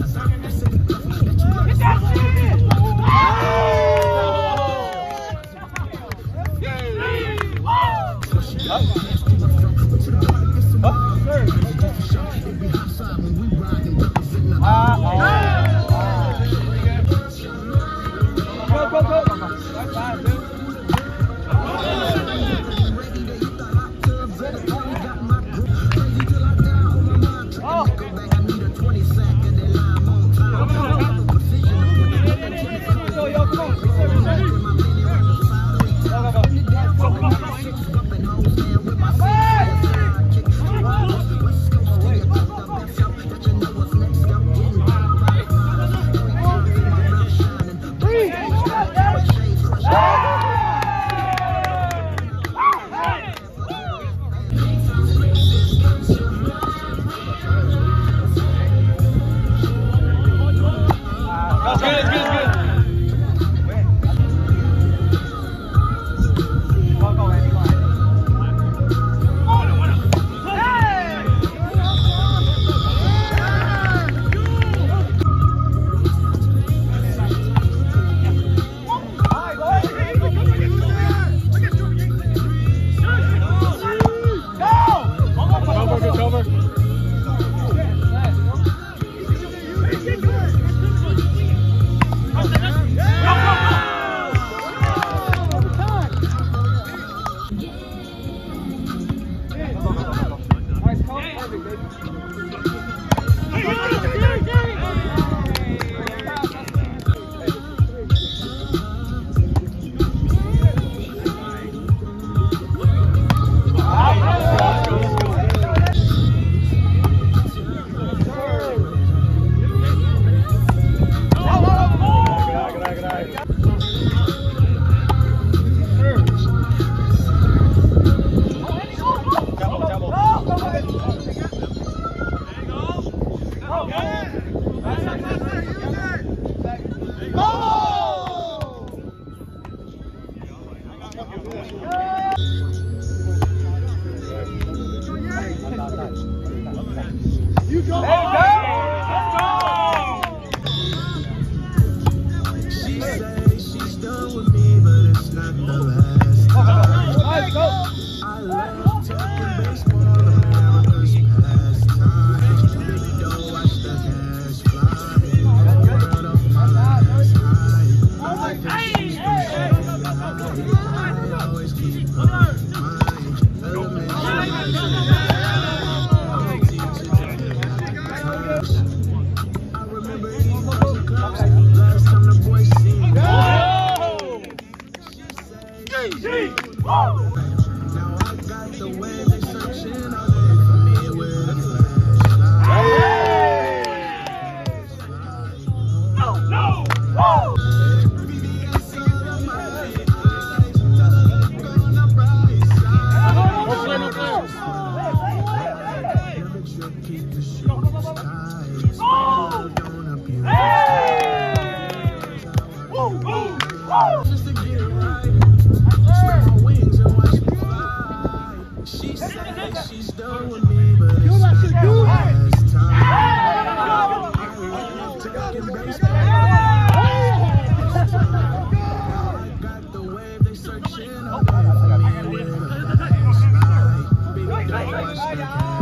That's Gol! Dog, watch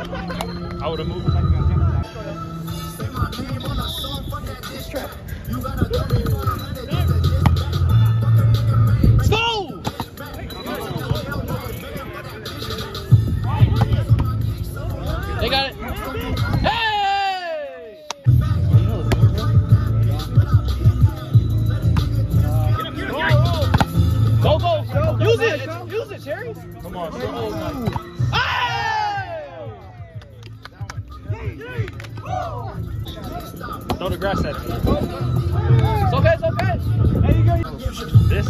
I would have moved. Go! Throw the grass at me. It's okay, it's okay. There you go. This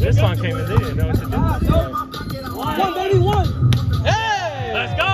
this song came in. They didn't know what to do. 131. Hey! Let's go!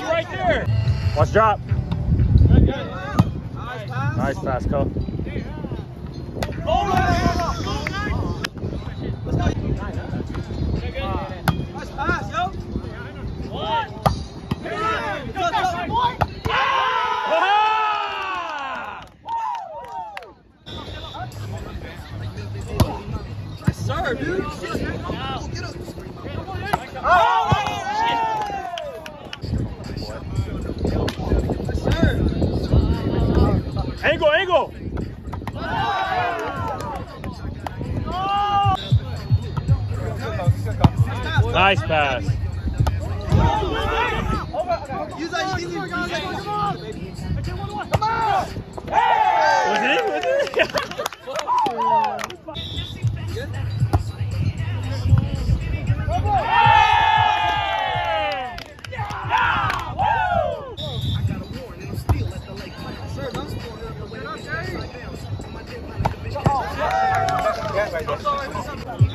You right there. Watch drop. Nice pass, Cole. Ah! Sir, dude. Angle, angle. Nice pass. Was it? Was it? Gracias.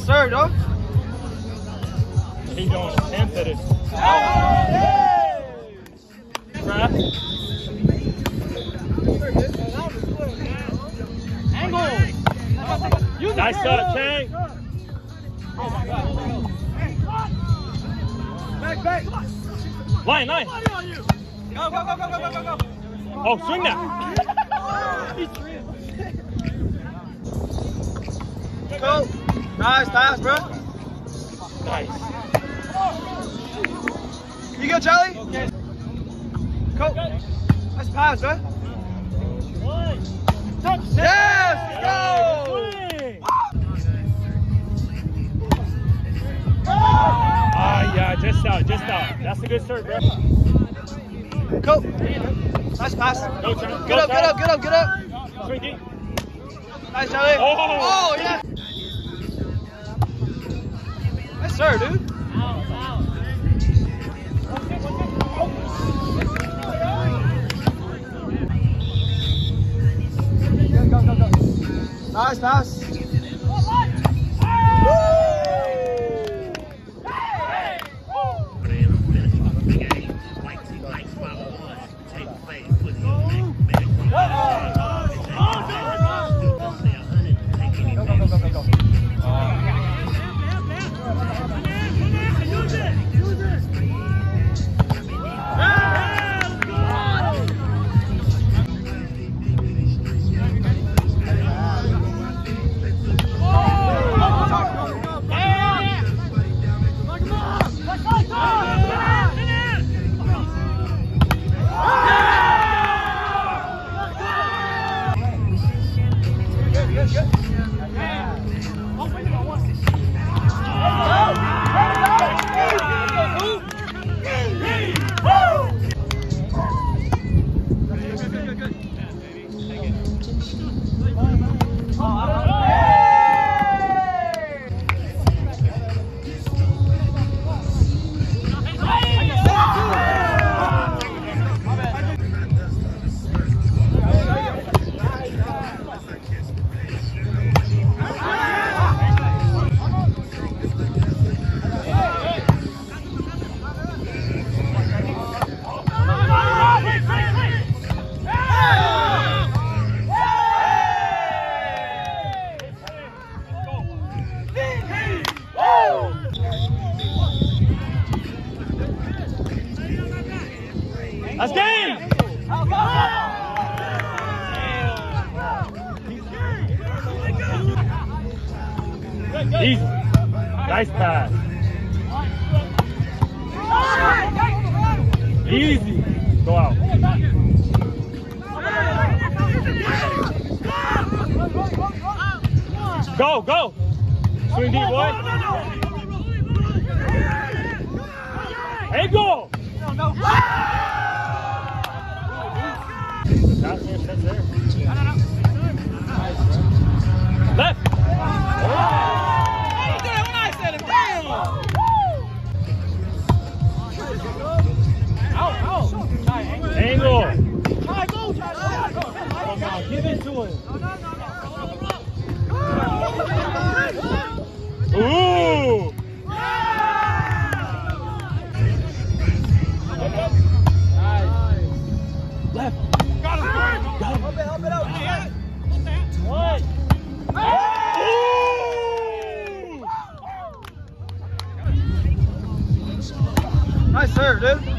Yes, sir, dog. He don't answer it. Crap. Angle. Nice touch, Hank. Back, back. Line, line. Go, go, go, go, go, go, go, go. Oh, swing that. Go. Nice pass, bro. Nice. You good, Charlie? Okay. Go. Nice pass, bro. Yes, let's go. Ah, yeah, just out, just out. That's a good serve, bro. Go. Nice pass. Go, Charlie. Get Go, up, get up, get up, get up. Nice, Charlie. Oh. Oh, yeah. Nice serve, dude. Go, go. Nice That's game. Easy. Nice pass. Easy. Go out. Go, go. Swing deep, boy. Hey, go. go. The serve, dude.